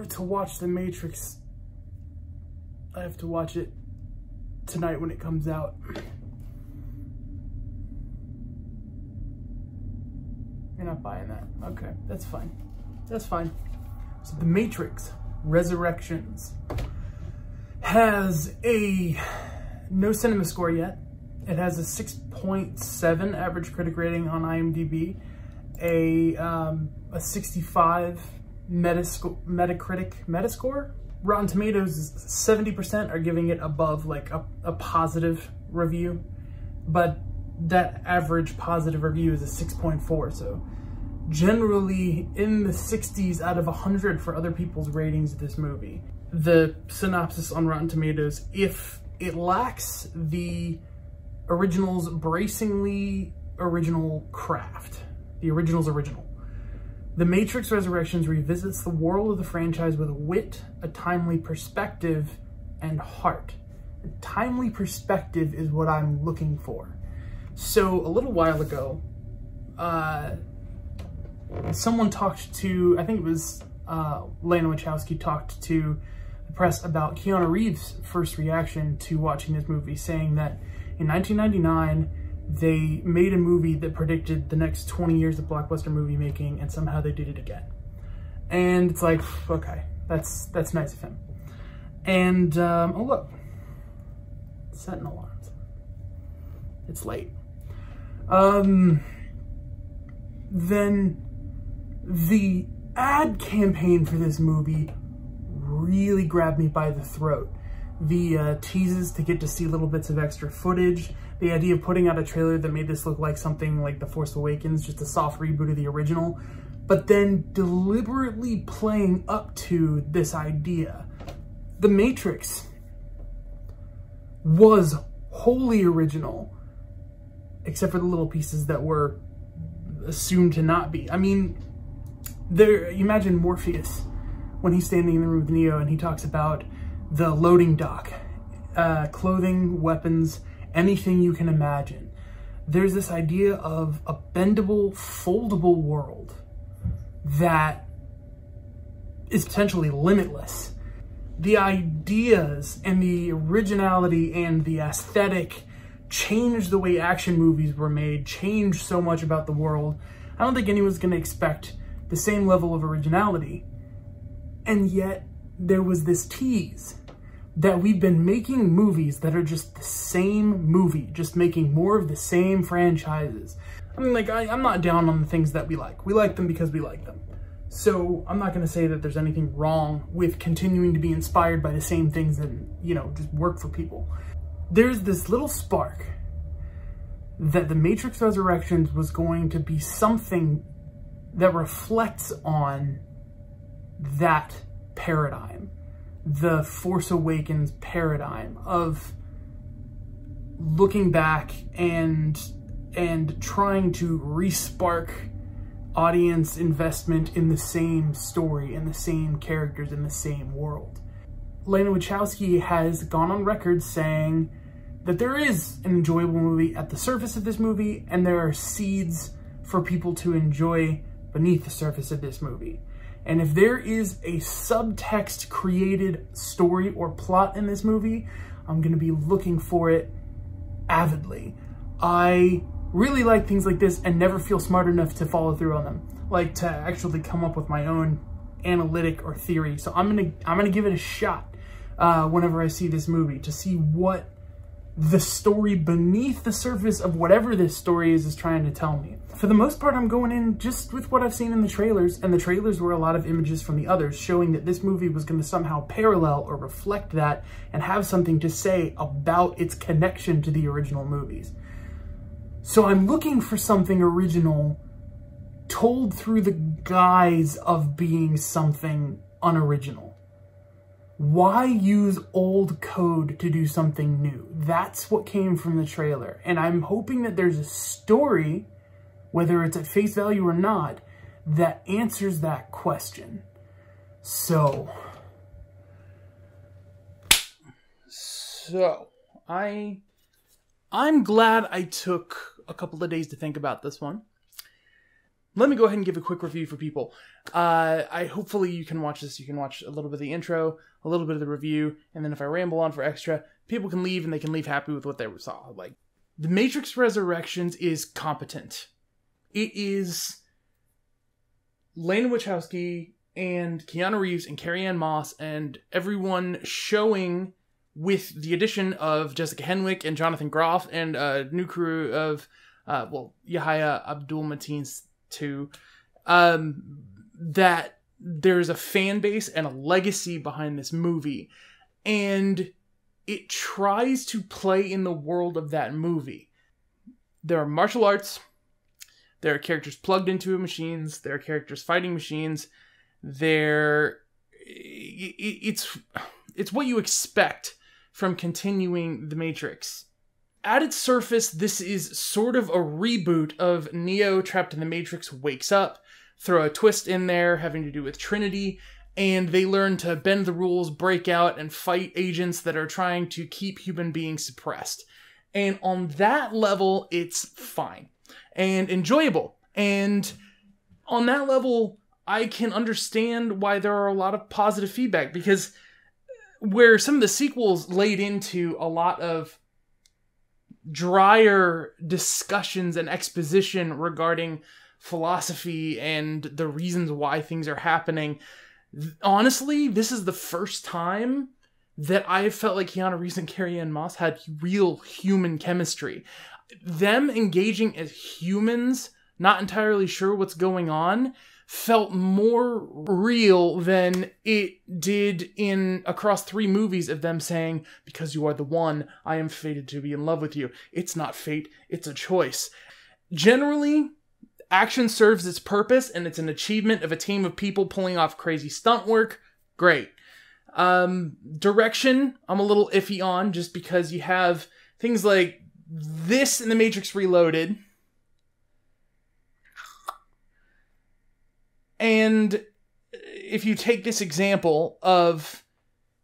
order to watch The Matrix, I have to watch it tonight when it comes out. You're not buying that. Okay, that's fine. That's fine. So The Matrix Resurrections has a no cinema score yet. It has a 6.7 average critic rating on IMDb, a, um, a 65 Metasco Metacritic Metascore. Rotten Tomatoes 70% are giving it above like a, a positive review, but that average positive review is a 6.4. So generally in the 60s out of 100 for other people's ratings of this movie. The synopsis on Rotten Tomatoes, if it lacks the original's bracingly original craft, the original's original, The Matrix Resurrections revisits the world of the franchise with wit, a timely perspective, and heart. A timely perspective is what I'm looking for. So a little while ago, uh, someone talked to, I think it was uh, Lana Wachowski talked to the press about Keanu Reeves' first reaction to watching this movie, saying that in 1999, they made a movie that predicted the next 20 years of blockbuster movie making, and somehow they did it again. And it's like, okay, that's that's nice of him. And, um, oh look, setting alarms. It's late. Um, then the ad campaign for this movie really grabbed me by the throat. The uh, teases to get to see little bits of extra footage, the idea of putting out a trailer that made this look like something like The Force Awakens, just a soft reboot of the original, but then deliberately playing up to this idea. The Matrix was wholly original, except for the little pieces that were assumed to not be. I mean, there, imagine Morpheus when he's standing in the room with Neo and he talks about the loading dock, uh, clothing, weapons, anything you can imagine. There's this idea of a bendable, foldable world that is potentially limitless. The ideas and the originality and the aesthetic changed the way action movies were made, changed so much about the world. I don't think anyone's going to expect the same level of originality. And yet there was this tease that we've been making movies that are just the same movie, just making more of the same franchises. I mean, like, I, am not down on the things that we like. We like them because we like them. So I'm not going to say that there's anything wrong with continuing to be inspired by the same things and, you know, just work for people. There's this little spark that The Matrix Resurrections was going to be something that reflects on that paradigm, the Force Awakens paradigm of looking back and and trying to respark audience investment in the same story, in the same characters, in the same world. Lana Wachowski has gone on record saying that there is an enjoyable movie at the surface of this movie, and there are seeds for people to enjoy beneath the surface of this movie. And if there is a subtext created story or plot in this movie, I'm going to be looking for it avidly. I really like things like this and never feel smart enough to follow through on them, like to actually come up with my own analytic or theory. So I'm going to I'm going to give it a shot uh, whenever I see this movie to see what the story beneath the surface of whatever this story is is trying to tell me. For the most part, I'm going in just with what I've seen in the trailers, and the trailers were a lot of images from the others showing that this movie was going to somehow parallel or reflect that and have something to say about its connection to the original movies. So I'm looking for something original told through the guise of being something unoriginal why use old code to do something new? That's what came from the trailer. And I'm hoping that there's a story, whether it's at face value or not, that answers that question. So, so I, I'm glad I took a couple of days to think about this one. Let me go ahead and give a quick review for people. Uh, I hopefully you can watch this. You can watch a little bit of the intro, a little bit of the review, and then if I ramble on for extra, people can leave and they can leave happy with what they saw. Like, The Matrix Resurrections is competent. It is Lana Wachowski and Keanu Reeves and Carrie Anne Moss and everyone showing with the addition of Jessica Henwick and Jonathan Groff and a new crew of uh, well Yahya Abdul Mateen's too um, that there's a fan base and a legacy behind this movie. And it tries to play in the world of that movie. There are martial arts. There are characters plugged into machines. There are characters fighting machines. There it's it's what you expect from continuing the matrix at its surface this is sort of a reboot of neo trapped in the matrix wakes up throw a twist in there having to do with trinity and they learn to bend the rules break out and fight agents that are trying to keep human beings suppressed. And on that level it's fine and enjoyable. And on that level I can understand why there are a lot of positive feedback because where some of the sequels laid into a lot of drier discussions and exposition regarding philosophy and the reasons why things are happening. Honestly, this is the first time that I felt like Keanu Reeves and Carrie Anne Moss had real human chemistry. Them engaging as humans, not entirely sure what's going on, felt more real than it did in across three movies of them saying, Because you are the one, I am fated to be in love with you. It's not fate, it's a choice. Generally, action serves its purpose and it's an achievement of a team of people pulling off crazy stunt work. Great. Um, direction, I'm a little iffy on just because you have things like this in The Matrix Reloaded And if you take this example of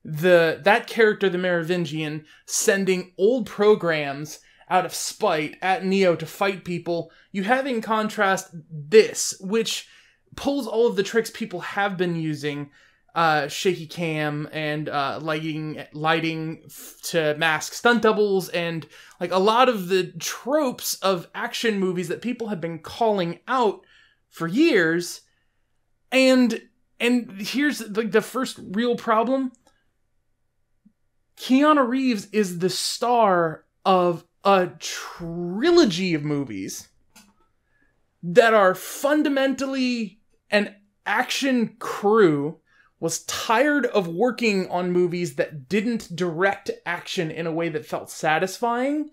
the that character, the Merovingian, sending old programs out of spite at Neo to fight people, you have in contrast this, which pulls all of the tricks people have been using, uh, shaky cam and uh, lighting, lighting to mask stunt doubles, and like a lot of the tropes of action movies that people have been calling out for years and and here's like the first real problem. Keanu Reeves is the star of a trilogy of movies that are fundamentally an action crew was tired of working on movies that didn't direct action in a way that felt satisfying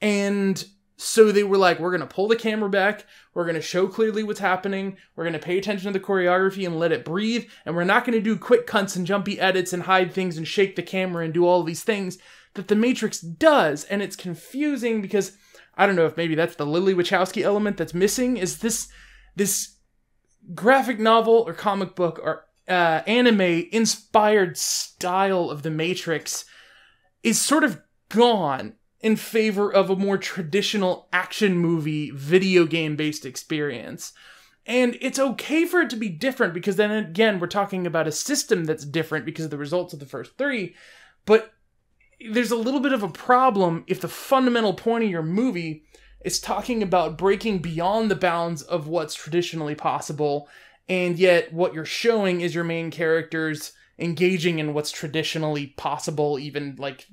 and so they were like, we're going to pull the camera back. We're going to show clearly what's happening. We're going to pay attention to the choreography and let it breathe. And we're not going to do quick cuts and jumpy edits and hide things and shake the camera and do all these things that The Matrix does. And it's confusing because I don't know if maybe that's the Lily Wachowski element that's missing. Is this, this graphic novel or comic book or uh, anime inspired style of The Matrix is sort of gone in favor of a more traditional action movie, video game based experience. And it's okay for it to be different because then again, we're talking about a system that's different because of the results of the first three. But there's a little bit of a problem if the fundamental point of your movie is talking about breaking beyond the bounds of what's traditionally possible, and yet what you're showing is your main characters engaging in what's traditionally possible, even like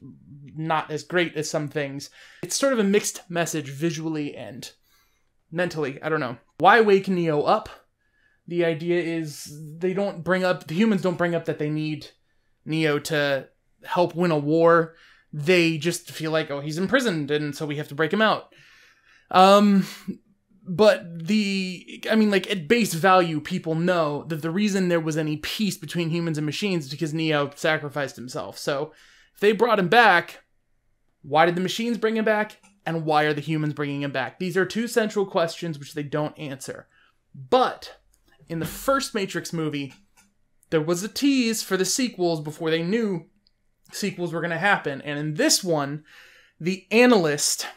not as great as some things. It's sort of a mixed message visually and mentally. I don't know. Why wake Neo up? The idea is they don't bring up, the humans don't bring up that they need Neo to help win a war. They just feel like, oh, he's imprisoned, and so we have to break him out. Um, but the i mean like at base value people know that the reason there was any peace between humans and machines is because neo sacrificed himself. So if they brought him back why did the machines bring him back? And why are the humans bringing him back? These are two central questions which they don't answer. But in the first matrix movie there was a tease for the sequels before they knew sequels were going to happen. And in this one the analyst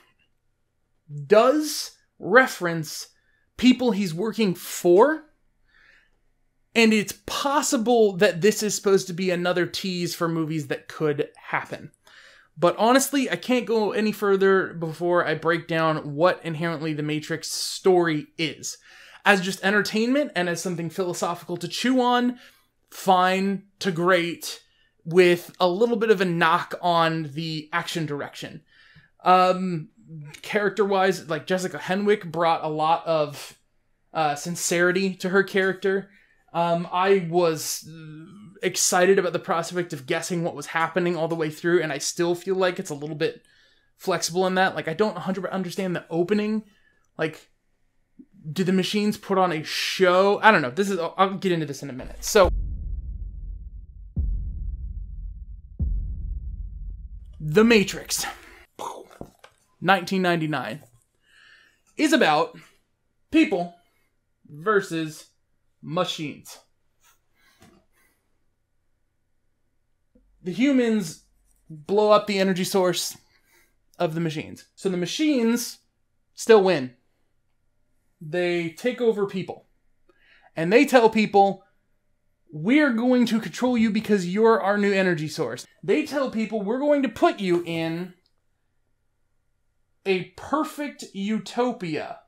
does reference people he's working for. And it's possible that this is supposed to be another tease for movies that could happen. But honestly, I can't go any further before I break down what inherently the Matrix story is. As just entertainment and as something philosophical to chew on, fine to great, with a little bit of a knock on the action direction. Um, character wise, like Jessica Henwick brought a lot of uh, sincerity to her character. Um, I was excited about the prospect of guessing what was happening all the way through, and I still feel like it's a little bit flexible in that. Like, I don't 100% understand the opening. Like, do the machines put on a show? I don't know. This is. I'll get into this in a minute. So. The Matrix. 1999 is about people versus machines. The humans blow up the energy source of the machines. So the machines still win. They take over people. And they tell people, we're going to control you because you're our new energy source. They tell people, we're going to put you in a perfect utopia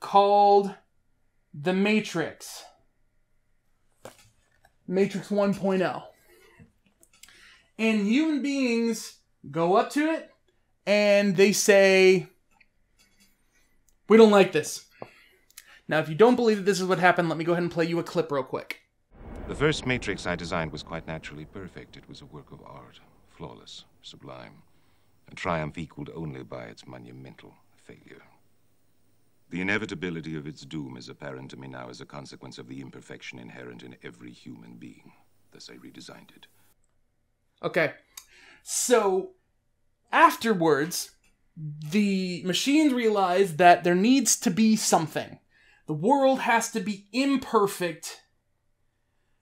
called The Matrix. Matrix 1.0. And human beings go up to it and they say, We don't like this. Now, if you don't believe that this is what happened, let me go ahead and play you a clip real quick. The first Matrix I designed was quite naturally perfect. It was a work of art, flawless, sublime a triumph equaled only by its monumental failure. The inevitability of its doom is apparent to me now as a consequence of the imperfection inherent in every human being. Thus, I redesigned it. Okay. So, afterwards, the machines realize that there needs to be something. The world has to be imperfect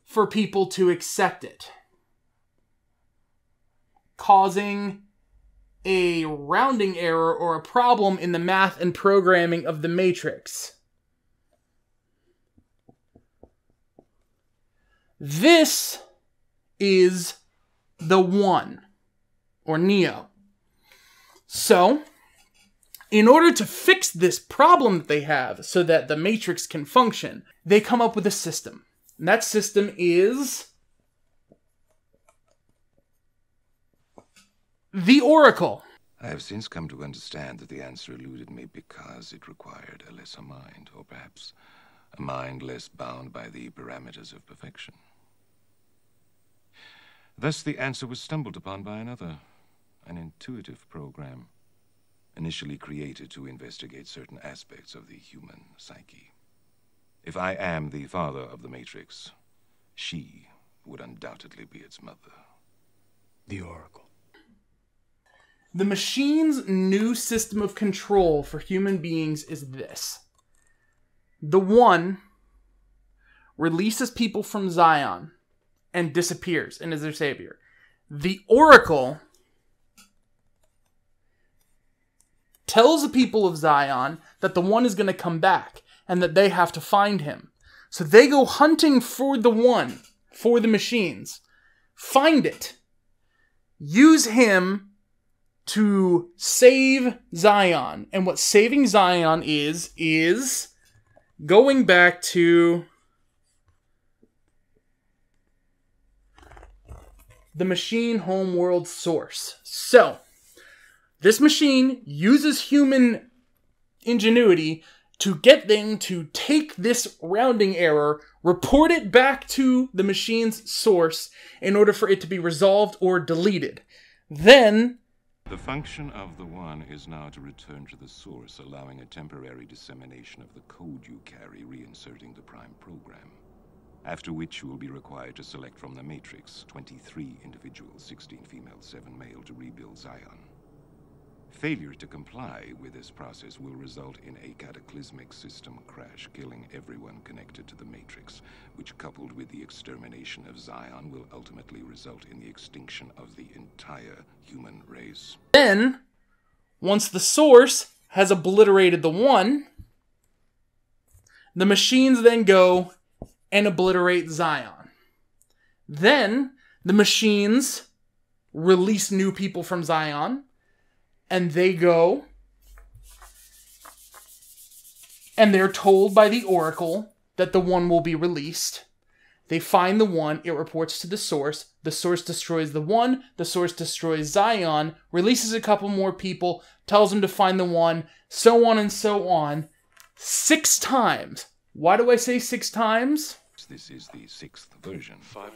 for people to accept it, causing a rounding error or a problem in the math and programming of the matrix. This is the one, or Neo. So, in order to fix this problem that they have so that the matrix can function, they come up with a system. And that system is The Oracle. I have since come to understand that the answer eluded me because it required a lesser mind, or perhaps a mind less bound by the parameters of perfection. Thus, the answer was stumbled upon by another, an intuitive program, initially created to investigate certain aspects of the human psyche. If I am the father of the Matrix, she would undoubtedly be its mother. The Oracle. The machine's new system of control for human beings is this the one releases people from Zion and disappears and is their savior. The Oracle tells the people of Zion that the one is going to come back and that they have to find him. So they go hunting for the one, for the machines, find it, use him to save Zion. And what saving Zion is, is going back to the machine homeworld source. So, this machine uses human ingenuity to get them to take this rounding error, report it back to the machine's source in order for it to be resolved or deleted. Then the function of the One is now to return to the source, allowing a temporary dissemination of the code you carry, reinserting the Prime program. After which you will be required to select from the Matrix 23 individuals, 16 female, 7 male, to rebuild Zion. Failure to comply with this process will result in a cataclysmic system crash, killing everyone connected to the Matrix, which coupled with the extermination of Zion will ultimately result in the extinction of the entire human race. Then, once the source has obliterated the one, The machines then go and obliterate Zion. Then the machines release new people from Zion, and they go and they're told by the Oracle that the one will be released. They find the one, it reports to the source. The source destroys the one, the source destroys Zion, releases a couple more people, tells them to find the one, so on and so on. Six times. Why do I say six times? This is the sixth version. Five.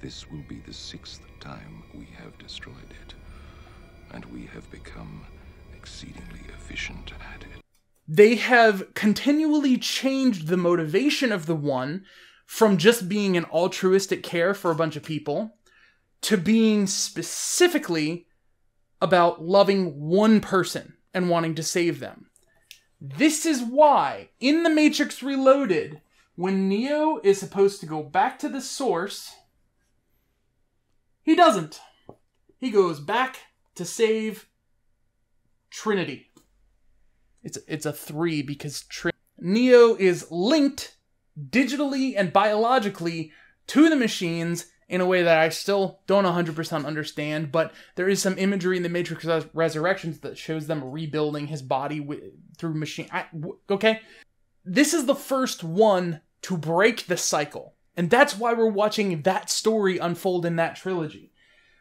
This will be the sixth time we have destroyed it. And we have become exceedingly efficient at it. They have continually changed the motivation of the one from just being an altruistic care for a bunch of people to being specifically about loving one person and wanting to save them. This is why in The Matrix Reloaded, when Neo is supposed to go back to the source, he doesn't. He goes back to save Trinity. It's it's a 3 because Trin- Neo is linked digitally and biologically to the machines in a way that I still don't 100% understand, but there is some imagery in the Matrix Res- Resurrections that shows them rebuilding his body w- through machine. I, w- okay? This is the first one to break the cycle. And that's why we're watching that story unfold in that trilogy.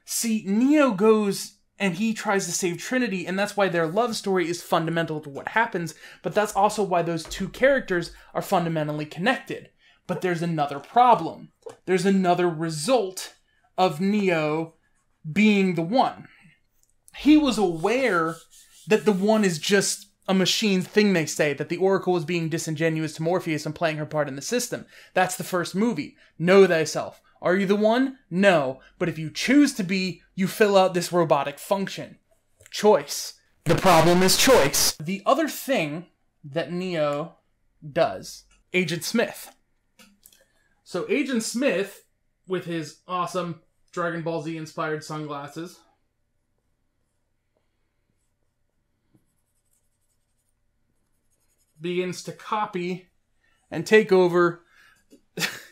See, Neo goes and he tries to save Trinity, and that's why their love story is fundamental to what happens, but that's also why those two characters are fundamentally connected. But there's another problem. There's another result of Neo being the one. He was aware that the one is just a machine thing, they say, that the Oracle was being disingenuous to Morpheus and playing her part in the system. That's the first movie. Know thyself. Are you the one? No. But if you choose to be, you fill out this robotic function. Choice. The problem is choice. The other thing that Neo does, Agent Smith. So, Agent Smith, with his awesome Dragon Ball Z inspired sunglasses, begins to copy and take over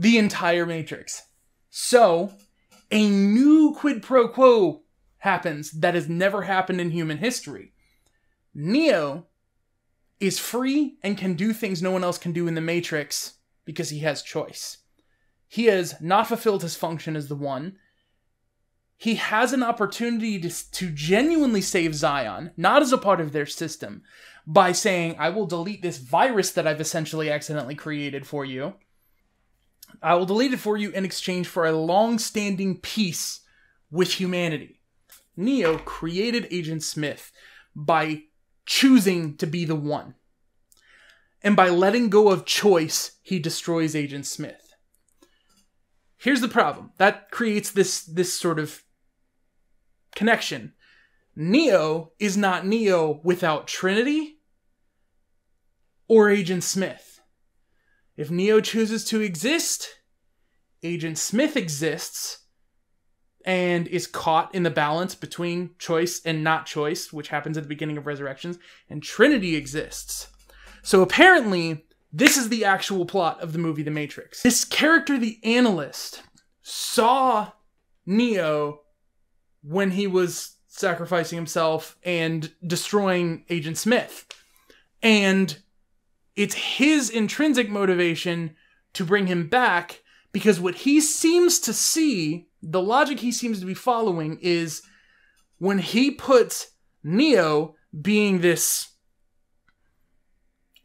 the entire Matrix. So, a new quid pro quo happens that has never happened in human history. Neo is free and can do things no one else can do in the Matrix because he has choice. He has not fulfilled his function as the one. He has an opportunity to, to genuinely save Zion, not as a part of their system, by saying, I will delete this virus that I've essentially accidentally created for you. I will delete it for you in exchange for a long standing peace with humanity. Neo created Agent Smith by choosing to be the one. And by letting go of choice, he destroys Agent Smith. Here's the problem. That creates this this sort of connection. Neo is not Neo without Trinity or Agent Smith. If Neo chooses to exist, Agent Smith exists and is caught in the balance between choice and not choice, which happens at the beginning of Resurrections, and Trinity exists. So apparently, this is the actual plot of the movie The Matrix. This character, the analyst, saw Neo when he was sacrificing himself and destroying Agent Smith. And it's his intrinsic motivation to bring him back because what he seems to see, the logic he seems to be following is when he puts Neo being this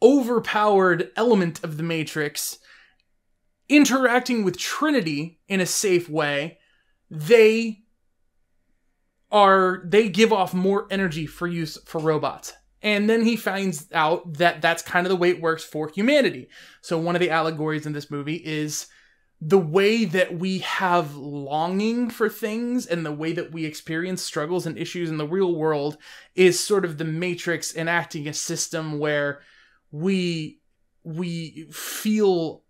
overpowered element of the Matrix interacting with Trinity in a safe way, they are they give off more energy for use for robots. And then he finds out that that's kind of the way it works for humanity. So one of the allegories in this movie is the way that we have longing for things and the way that we experience struggles and issues in the real world is sort of the matrix enacting a system where we we feel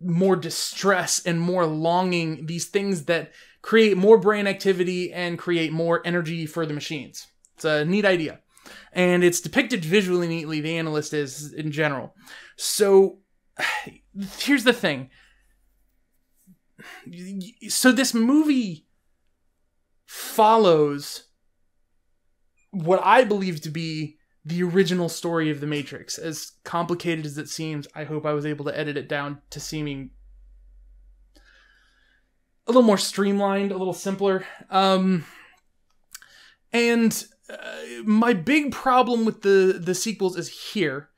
more distress and more longing these things that create more brain activity and create more energy for the machines it's a neat idea and it's depicted visually neatly. The analyst is in general. So here's the thing. So this movie follows what I believe to be the original story of the Matrix. As complicated as it seems, I hope I was able to edit it down to seeming a little more streamlined, a little simpler. Um, and my big problem with the the sequels is here,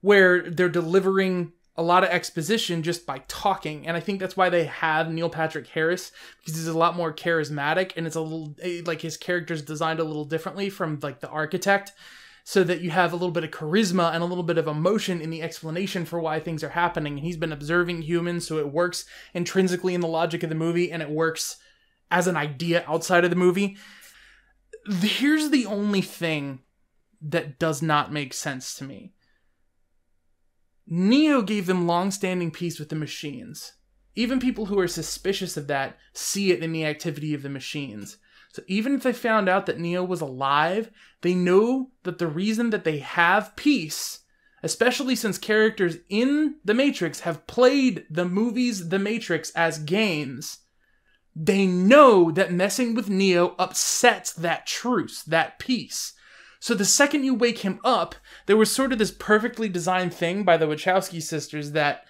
where they're delivering a lot of exposition just by talking, and I think that's why they have Neil Patrick Harris because he's a lot more charismatic, and it's a little eh, like his character's designed a little differently from like the architect so that you have a little bit of charisma and a little bit of emotion in the explanation for why things are happening. And he's been observing humans, so it works intrinsically in the logic of the movie and it works as an idea outside of the movie. Here's the only thing that does not make sense to me. Neo gave them long-standing peace with the machines. Even people who are suspicious of that see it in the activity of the machines. So even if they found out that Neo was alive, they know that the reason that they have peace, especially since characters in The Matrix have played the movies The Matrix as games, they know that messing with Neo upsets that truce, that peace. So the second you wake him up, there was sort of this perfectly designed thing by the Wachowski sisters that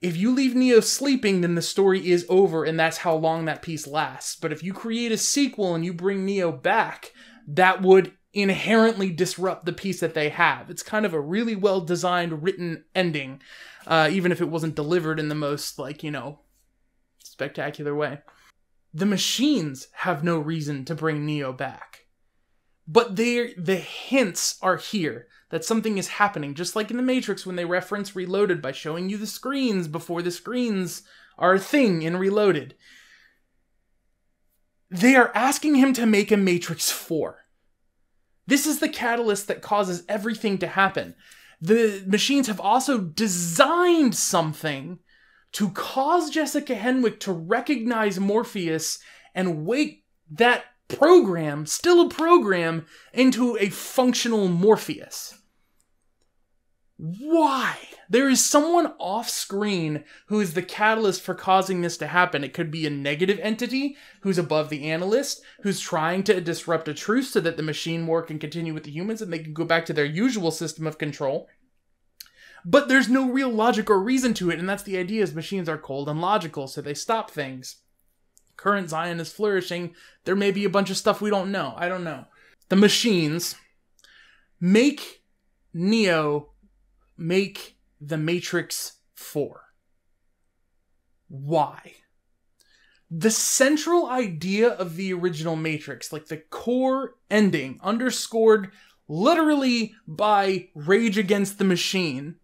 if you leave Neo sleeping, then the story is over, and that's how long that peace lasts. But if you create a sequel and you bring Neo back, that would inherently disrupt the peace that they have. It's kind of a really well designed, written ending, uh, even if it wasn't delivered in the most, like, you know, spectacular way. The machines have no reason to bring Neo back. But they the hints are here that something is happening, just like in the Matrix when they reference Reloaded by showing you the screens before the screens are a thing in Reloaded. They are asking him to make a Matrix 4. This is the catalyst that causes everything to happen. The machines have also designed something to cause Jessica Henwick to recognize Morpheus and wake that program, still a program, into a functional Morpheus. Why? There is someone off screen who is the catalyst for causing this to happen. It could be a negative entity who's above the analyst, who's trying to disrupt a truce so that the machine war can continue with the humans and they can go back to their usual system of control. But there's no real logic or reason to it, and that's the idea is machines are cold and logical, so they stop things. Current Zion is flourishing. There may be a bunch of stuff we don't know. I don't know. The machines make Neo make The Matrix 4. Why? The central idea of the original Matrix, like the core ending, underscored literally by Rage Against the Machine,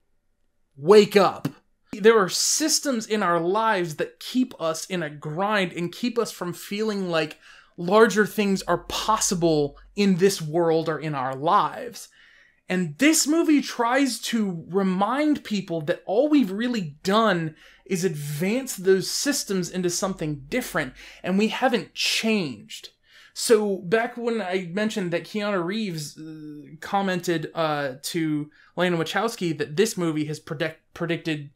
wake up. There are systems in our lives that keep us in a grind and keep us from feeling like larger things are possible in this world or in our lives. And this movie tries to remind people that all we've really done is advance those systems into something different, and we haven't changed. So back when I mentioned that Keanu Reeves uh, commented uh, to Lana Wachowski that this movie has predict- predicted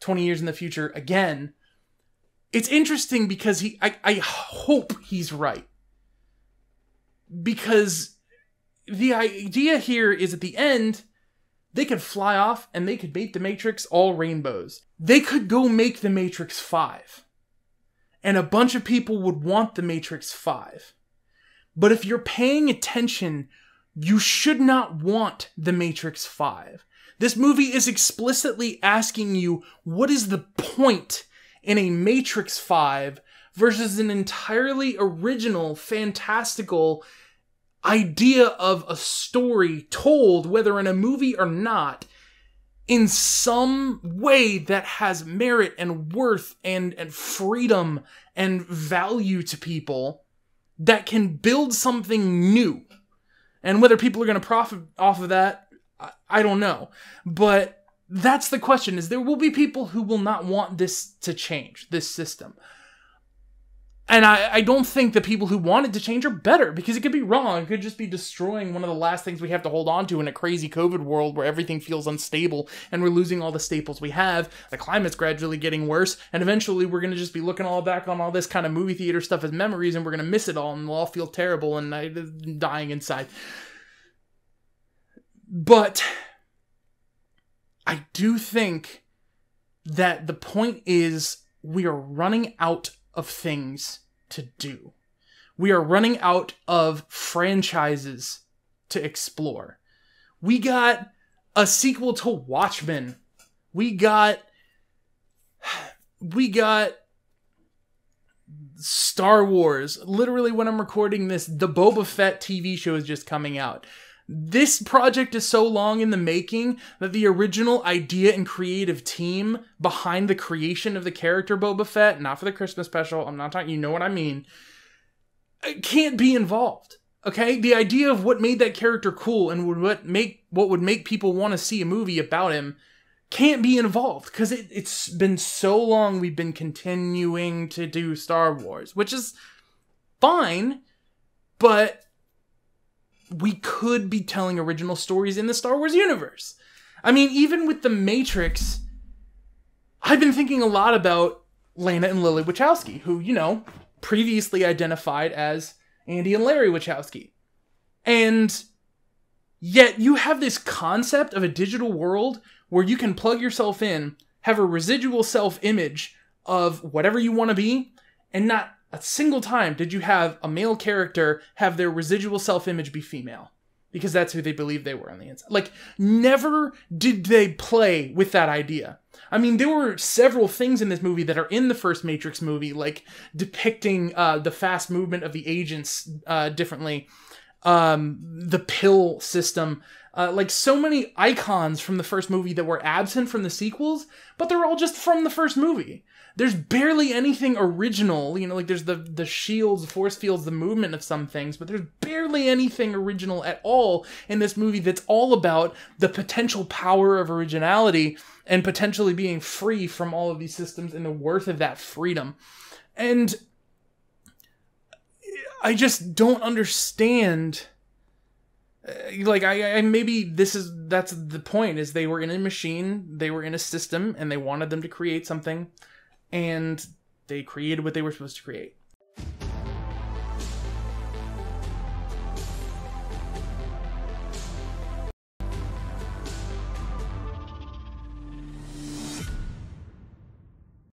20 years in the future again, it's interesting because he I, I hope he's right. Because the idea here is at the end, they could fly off and they could make the Matrix all rainbows. They could go make the Matrix 5. And a bunch of people would want the Matrix 5. But if you're paying attention, you should not want the Matrix 5. This movie is explicitly asking you what is the point in a Matrix 5 versus an entirely original, fantastical, idea of a story told, whether in a movie or not, in some way that has merit and worth and, and freedom and value to people that can build something new. And whether people are going to profit off of that, I, don't know. But that's the question is there will be people who will not want this to change, this system. And I, I don't think the people who wanted to change are better because it could be wrong. It could just be destroying one of the last things we have to hold on to in a crazy COVID world where everything feels unstable and we're losing all the staples we have. The climate's gradually getting worse, and eventually we're going to just be looking all back on all this kind of movie theater stuff as memories and we're going to miss it all and we'll all feel terrible and uh, dying inside. But I do think that the point is we are running out of things to do. We are running out of franchises to explore. We got a sequel to Watchmen. We got we got Star Wars. Literally when I'm recording this, the Boba Fett TV show is just coming out. This project is so long in the making that the original idea and creative team behind the creation of the character Boba Fett, not for the Christmas special, I'm not talking, you know what I mean, uh, can't be involved. Okay? The idea of what made that character cool and would what make what would make people want to see a movie about him can't be involved because it, it's been so long we've been continuing to do Star Wars, which is fine, but we could be telling original stories in the Star Wars universe. I mean, even with The Matrix, I've been thinking a lot about Lana and Lily Wachowski, who, you know, previously identified as Andy and Larry Wachowski. And yet you have this concept of a digital world where you can plug yourself in, have a residual self image of whatever you want to be, and not a single time did you have a male character have their residual self image be female because that's who they believed they were on the inside. Like, never did they play with that idea. I mean, there were several things in this movie that are in the first Matrix movie, like depicting uh, the fast movement of the agents uh, differently, um, the pill system. Uh, like so many icons from the first movie that were absent from the sequels, but they're all just from the first movie there's barely anything original. You know, like there's the the shields, force fields, the movement of some things, but there's barely anything original at all in this movie that's all about the potential power of originality and potentially being free from all of these systems and the worth of that freedom. And I just don't understand uh, like I, I maybe this is that's the point is they were in a machine they were in a system and they wanted them to create something and they created what they were supposed to create.